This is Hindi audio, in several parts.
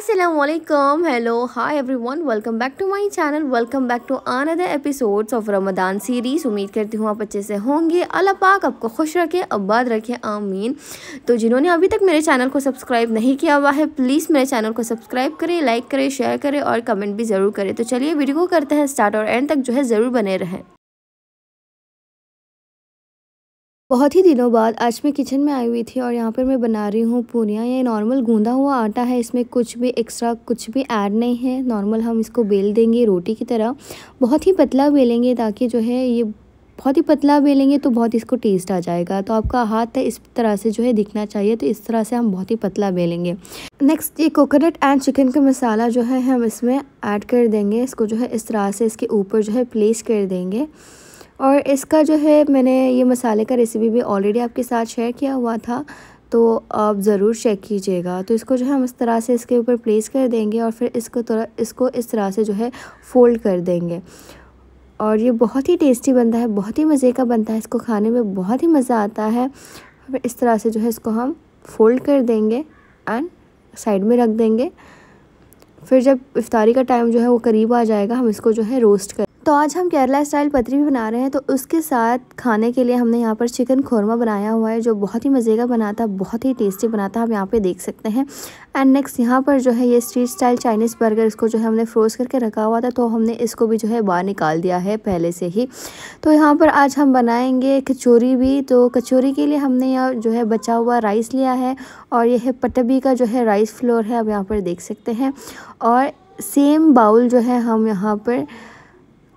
Assalamualaikum. Hello. Hi, everyone. Welcome back to my channel. Welcome back to another episodes of Ramadan series उम्मीद करती हूँ आप अच्छे से होंगे अल्लाह पाक आपको खुश रखे, आबाद रखे आमीन तो जिन्होंने अभी तक मेरे चैनल को सब्सक्राइब नहीं किया हुआ है प्लीज़ मेरे चैनल को सब्सक्राइब करें लाइक करें शेयर करें और कमेंट भी ज़रूर करें तो चलिए वीडियो को करते हैं स्टार्ट और एंड तक जो है ज़रूर बने रहें बहुत ही दिनों बाद आज मैं किचन में आई हुई थी और यहाँ पर मैं बना रही हूँ पूरियाँ ये नॉर्मल गूंदा हुआ आटा है, इसमें कुछ भी एक्स्ट्रा कुछ भी ऐड नहीं है। नॉर्मल हम इसको बेल देंगे रोटी की तरह। बहुत ही पतला बेलेंगे ताकि जो है ये बहुत ही पतला बेलेंगे तो बहुत इसको टेस्ट आ जाएगा। तो आपका हाथ इस तरह से जो है दिखना चाहिए तो इस तरह से हम बहुत ही पतला बेलेंगे। नेक्स्ट ये कोकोनट एंड चिकन का मसाला जो है हम इसमें ऐड कर देंगे। इसको जो है इस तरह से इसके ऊपर जो है प्लेस कर देंगे। और इसका जो है, मैंने ये मसाले का रेसिपी भी ऑलरेडी आपके साथ शेयर किया हुआ था तो आप ज़रूर चेक कीजिएगा। तो इसको जो है, हम इस तरह से इसके ऊपर प्लेस कर देंगे और फिर इसको थोड़ा, इसको इस तरह से जो है फ़ोल्ड कर देंगे। और ये बहुत ही टेस्टी बनता है, बहुत ही मज़े का बनता है, इसको खाने में बहुत ही मज़ा आता है। फिर इस तरह से जो है, इसको हम फ़ोल्ड कर देंगे एंड साइड में रख देंगे। फिर जब इफ्तारी का टाइम जो है, वो करीब आ जाएगा, हम इसको जो है रोस्ट कर तो आज हम केरला स्टाइल पतरी भी बना रहे हैं तो उसके साथ खाने के लिए हमने यहाँ पर चिकन खोरमा बनाया हुआ है, जो बहुत ही मज़े का बनाता, बहुत ही टेस्टी बनाता हम यहाँ पे देख सकते हैं। एंड नेक्स्ट यहाँ पर जो है ये स्ट्रीट स्टाइल चाइनीज़ बर्गर इसको जो है हमने फ्रोज़ करके रखा हुआ था तो हमने इसको भी जो है बाहर निकाल दिया है पहले से ही। तो यहाँ पर आज हम बनाएँगे कचौरी भी तो कचौरी के लिए हमने यहाँ जो है बचा हुआ राइस लिया है, और यह है पटबी का जो है राइस फ्लोर है, आप यहाँ पर देख सकते हैं। और सेम बाउल जो है हम यहाँ पर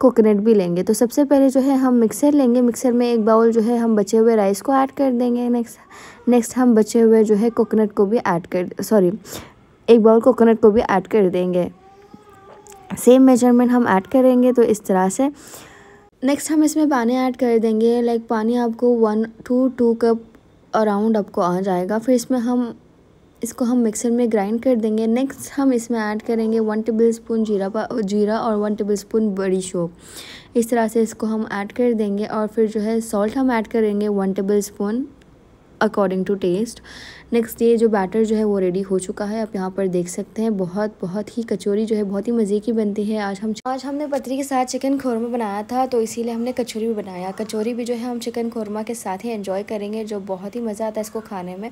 कोकोनट भी लेंगे। तो सबसे पहले जो है हम मिक्सर लेंगे। मिक्सर में एक बाउल जो है हम बचे हुए राइस को ऐड कर देंगे। नेक्स्ट नेक्स्ट हम बचे हुए जो है कोकोनट को भी ऐड कर सॉरी एक बाउल कोकोनट को भी ऐड कर देंगे। सेम मेज़रमेंट हम ऐड करेंगे तो इस तरह से। नेक्स्ट हम इसमें पानी ऐड कर देंगे। लाइक पानी आपको one to two cup around आपको आ जाएगा। फिर इसमें हम इसको हम मिक्सर में ग्राइंड कर देंगे। नेक्स्ट हम इसमें ऐड करेंगे वन टेबल स्पून जीरा जीरा और वन टेबल स्पून बड़ी शोप इस तरह से इसको हम ऐड कर देंगे और फिर जो है सॉल्ट हम ऐड करेंगे one tablespoon according to taste next ये जो बैटर जो है, वो रेडी हो चुका है। आप यहाँ पर देख सकते हैं, बहुत बहुत ही कचौरी जो है, बहुत ही मज़े की बनती है। आज हम आज हमने पतरी के साथ चिकन खोरमा बनाया था तो इसीलिए हमने कचौरी भी बनाया। कचौरी भी जो है, हम चिकन खोरमा के साथ ही एंजॉय करेंगे, जो बहुत ही मज़ा आता है इसको खाने में।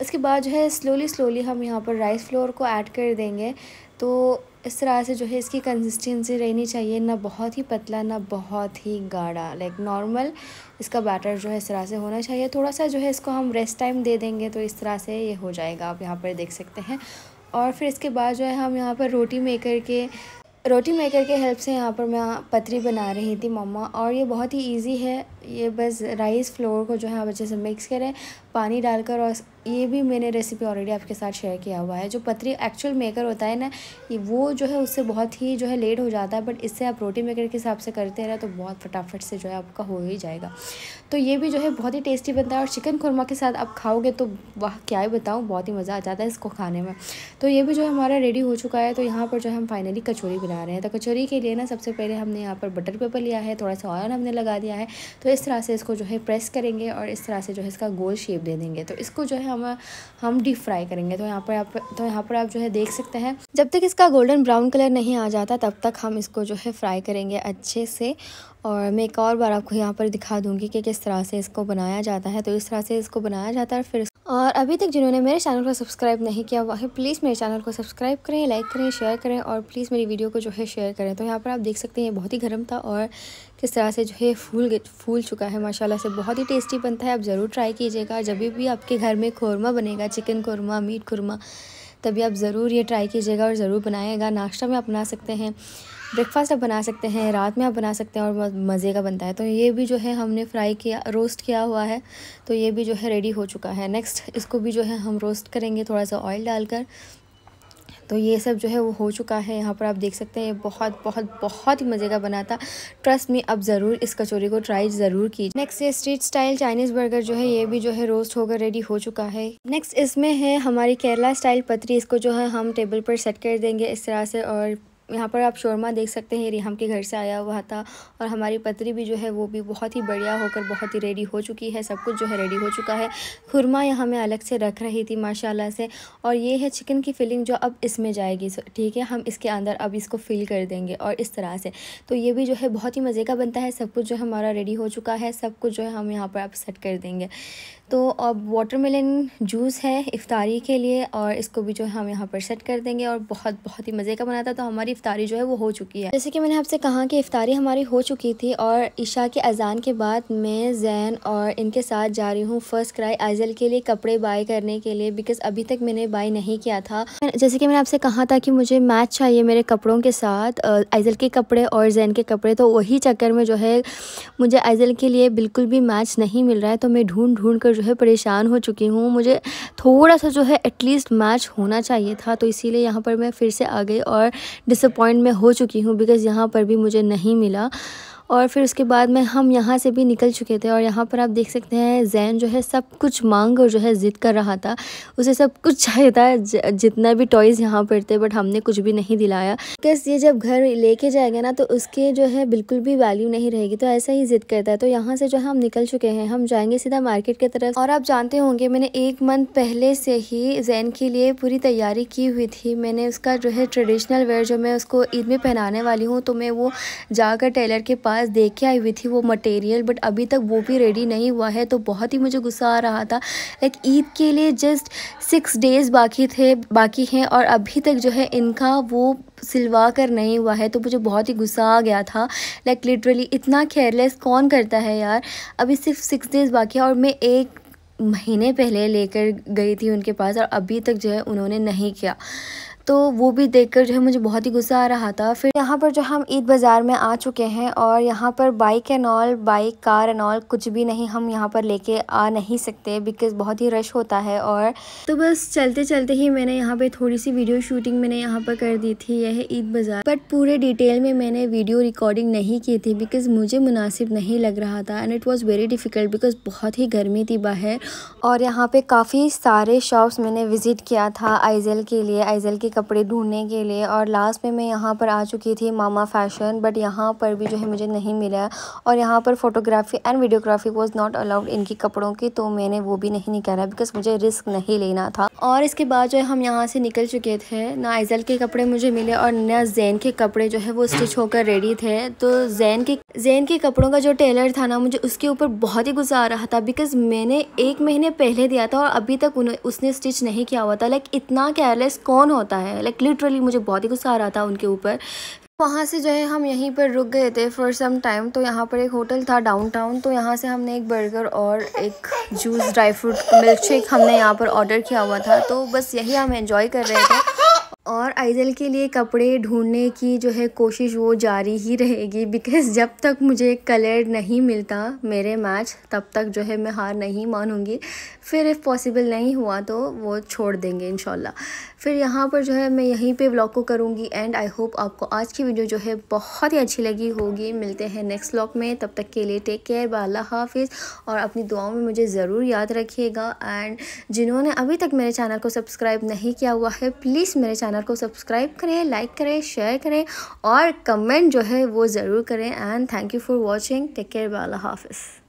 उसके बाद जो है स्लोली स्लोली हम यहाँ पर राइस फ्लोर को ऐड कर देंगे। तो इस तरह से जो है इसकी कंसिस्टेंसी रहनी चाहिए, ना बहुत ही पतला, ना बहुत ही गाढ़ा। लाइक नॉर्मल इसका बैटर जो है इस तरह से होना चाहिए। थोड़ा सा जो है इसको हम रेस्ट टाइम दे देंगे तो इस तरह से ये हो जाएगा। आप यहाँ पर देख सकते हैं। और फिर इसके बाद जो है हम यहाँ पर रोटी मेकर के, रोटी मेकर के हेल्प से यहाँ पर मैं पतरी बना रही थी, मम्मा। और ये बहुत ही इजी है। ये बस राइस फ्लोर को जो है आप अच्छे से मिक्स करें। पानी डालकर और ये भी मैंने रेसिपी ऑलरेडी आपके साथ शेयर किया हुआ है। जो पतरी एक्चुअल मेकर होता है ना, ये वो जो है उससे बहुत ही जो है लेट हो जाता है बट इससे आप रोटी मेकर के हिसाब से करते रहे तो बहुत फटाफट से जो है आपका हो ही जाएगा। तो ये भी जो है बहुत ही टेस्टी बनता है और चिकन खुरमा के साथ आप खाओगे तो वाह, क्या ही बताऊँ, बहुत ही मज़ा आ जाता है इसको खाने में। तो ये भी जो है हमारा रेडी हो चुका है तो यहाँ पर जो है हम फाइनली कचौरी बना रहे हैं। तो कचौरी के लिए ना सबसे पहले हमने यहाँ पर बटर पेपर लिया है, थोड़ा सा ऑयल हमने लगा दिया है। तो इस तरह से इसको जो है प्रेस करेंगे और इस तरह से जो है इसका गोल शेप दे देंगे। तो इसको जो है हम हम डीप फ्राई करेंगे। तो यहाँ पर आप तो यहाँ पर आप जो है देख सकते हैं। जब तक इसका गोल्डन ब्राउन कलर नहीं आ जाता, तब तक हम इसको जो है फ्राई करेंगे अच्छे से। और मैं एक और बार आपको यहाँ पर दिखा दूँगी कि किस तरह से इसको बनाया जाता है। तो इस तरह से इसको बनाया जाता है फिर और अभी तक जिन्होंने मेरे चैनल को सब्सक्राइब नहीं किया हुआ है प्लीज़ मेरे चैनल को सब्सक्राइब करें लाइक करें शेयर करें और प्लीज़ मेरी वीडियो को जो है शेयर करें। तो यहाँ पर आप देख सकते हैं बहुत ही गर्म था और किस तरह से जो है फूल फूल चुका है, माशाल्लाह से बहुत ही टेस्टी बनता है। आप ज़रूर ट्राई कीजिएगा। जब भी आपके घर में कौरमा बनेगा चिकन कौरमा मीट कौरमा तभी आप ज़रूर ये ट्राई कीजिएगा और ज़रूर बनाएगा। नाश्ता में आप बना सकते हैं। ब्रेकफास्ट आप बना सकते हैं, रात में आप बना सकते हैं और मज़े का बनता है। तो ये भी जो है हमने फ्राई किया, रोस्ट किया हुआ है तो ये भी जो है रेडी हो चुका है। नेक्स्ट इसको भी जो है हम रोस्ट करेंगे थोड़ा सा ऑयल डालकर। तो ये सब जो है वो हो चुका है। यहाँ पर आप देख सकते हैं, ये बहुत बहुत बहुत ही मज़े का बना था। ट्रस्ट में अब ज़रूर इस कचौरी को ट्राई ज़रूर कीजिए। नेक्स्ट ये स्ट्रीट स्टाइल चाइनीज़ बर्गर जो है, ये भी जो है रोस्ट होकर रेडी हो चुका है। नेक्स्ट इसमें है हमारी केरला स्टाइल पतरी। इसको जो है हम टेबल पर सेट कर देंगे इस तरह से और यहाँ पर आप शोरमा देख सकते हैं रिहम के घर से आया हुआ था और हमारी पतरी भी जो है वो भी बहुत ही बढ़िया होकर बहुत ही रेडी हो चुकी है, सब कुछ जो है रेडी हो चुका है। खुरमा यहाँ मैं अलग से रख रही थी, माशाल्लाह से। और ये है चिकन की फिलिंग जो अब इसमें जाएगी ठीक है, हम इसके अंदर अब इसको फिल कर देंगे और इस तरह से। तो ये भी जो है बहुत ही मज़े का बनता है, सब कुछ जो हमारा रेडी हो चुका है, सब कुछ जो है हम यहाँ पर अब सेट कर देंगे। तो अब वाटरमेलन जूस है इफ्तारी के लिए और इसको भी जो है हम यहाँ पर सेट कर देंगे और बहुत बहुत ही मज़े का बना था तो हमारी इफ़ारी जो है वो हो चुकी है। जैसे कि मैंने आपसे कहा कि इफ़ारी हमारी हो चुकी थी और ईशा के अजान के बाद मैं जैन और इनके साथ जा रही हूँ फ़र्स्ट क्राई आइजल के लिए कपड़े बाय करने के लिए बिकॉज़ अभी तक मैंने बाय नहीं किया था। जैसे कि मैंने आपसे कहा था कि मुझे मैच चाहिए मेरे कपड़ों के साथ आइजल के कपड़े और जैन के कपड़े तो वही चक्कर में जो है मुझे आइजल के लिए बिल्कुल भी मैच नहीं मिल रहा है तो मैं ढूंढ ढूंढ कर जो है परेशान हो चुकी हूँ। मुझे थोड़ा सा जो है एटलीस्ट मैच होना चाहिए था तो इसीलिए यहाँ पर मैं फिर से आ गई और डिसअपॉइंट में हो चुकी हूँ बिकॉज़ यहाँ पर भी मुझे नहीं मिला। और फिर उसके बाद में हम यहाँ से भी निकल चुके थे और यहाँ पर आप देख सकते हैं, जैन जो है सब कुछ मांग और जो है ज़िद कर रहा था। उसे सब कुछ चाहिए था जितना भी टॉयज़ यहाँ पर थे बट हमने कुछ भी नहीं दिलाया। बिकॉज़ ये जब घर लेके जाएगा ना तो उसके जो है बिल्कुल भी वैल्यू नहीं रहेगी तो ऐसा ही ज़िद करता है। तो यहाँ से जो है हम निकल चुके हैं, हम जाएँगे सीधा मार्केट की तरफ़। और आप जानते होंगे, मैंने एक मंथ पहले से ही जैन के लिए पूरी तैयारी की हुई थी। मैंने उसका जो है ट्रेडिशनल वेयर जो मैं उसको ईद में पहनाने वाली हूँ तो मैं वो जाकर टेलर के पास पास देख के आई हुई थी वो मटेरियल बट अभी तक वो भी रेडी नहीं हुआ है तो बहुत ही मुझे गुस्सा आ रहा था। लाइक ईद के लिए जस्ट सिक्स डेज़ बाकी थे बाकी हैं और अभी तक जो है इनका वो सिलवा कर नहीं हुआ है तो मुझे बहुत ही गुस्सा आ गया था। लाइक like, लिटरली इतना केयरलेस कौन करता है यार? अभी सिर्फ़ सिक्स डेज़ बाकी है और मैं एक महीने पहले लेकर गई थी उनके पास और अभी तक जो है उन्होंने नहीं किया। तो वो भी देखकर जो है मुझे बहुत ही गुस्सा आ रहा था। फिर यहाँ पर जो हम ईद बाज़ार में आ चुके हैं और यहाँ पर bike and all bike car and all कुछ भी नहीं हम यहाँ पर लेके आ नहीं सकते बिकॉज़ बहुत ही रश होता है और तो बस चलते चलते ही मैंने यहाँ पर थोड़ी सी वीडियो शूटिंग मैंने यहाँ पर कर दी थी यह ईद बाज़ार। बट पूरे डिटेल में मैंने वीडियो रिकॉर्डिंग नहीं की थी बिकॉज़ मुझे मुनासिब नहीं लग रहा था and it was very difficult because बहुत ही गर्मी थी बाहर। और यहाँ पर काफ़ी सारे शॉप्स मैंने विज़िट किया था आइजल के लिए। आइजल के कपड़े ढूँढने के लिए और लास्ट में मैं यहाँ पर आ चुकी थी मामा फ़ैशन बट यहाँ पर भी जो है मुझे नहीं मिला और यहाँ पर photography and videography was not allowed इनकी कपड़ों की तो मैंने वो भी नहीं निकाला बिकॉज़ मुझे रिस्क नहीं लेना था। और इसके बाद जो है हम यहाँ से निकल चुके थे। ना आइजल के कपड़े मुझे मिले और न जैन के कपड़े जो है वो स्टिच होकर रेडी थे। तो जैन के जैन के कपड़ों का जो टेलर था ना, मुझे उसके ऊपर बहुत ही गुस्सा आ रहा था बिकॉज़ मैंने एक महीने पहले दिया था और अभी तक उन्हें, उसने स्टिच नहीं किया हुआ था। लाइक इतना केयरलेस कौन होता है? लाइक लिटरली मुझे बहुत ही गुस्सा आ रहा था उनके ऊपर। वहाँ से जो है, हम यहीं पर रुक गए थे फॉर सम टाइम तो यहाँ पर एक होटल था डाउनटाउन तो यहाँ से हमने एक बर्गर और एक juice dry fruit milkshake हमने यहाँ पर ऑर्डर किया हुआ था। तो बस यही हम एंजॉय कर रहे थे। और आइजल के लिए कपड़े ढूँढने की जो है कोशिश वो जारी ही रहेगी। बिकॉज़ जब तक मुझे कलर नहीं मिलता मेरे मैच तब तक जो है मैं हार नहीं मानूँगी। फिर इफ़ पॉसिबल नहीं हुआ तो वो छोड़ देंगे इन फिर यहाँ पर जो है मैं यहीं पे व्लॉग को करूँगी एंड आई होप आपको आज की वीडियो जो है बहुत ही अच्छी लगी होगी। मिलते हैं नेक्स्ट व्लॉग में। तब तक के लिए टेक केयर बाला हाफिज़ और अपनी दुआओं में मुझे ज़रूर याद रखिएगा। एंड जिन्होंने अभी तक मेरे चैनल को सब्सक्राइब नहीं किया हुआ है प्लीज़ मेरे चैनल को सब्सक्राइब करें लाइक करें शेयर करें और कमेंट जो है वो ज़रूर करें. And thank you for watching take care बाला हाफिज़.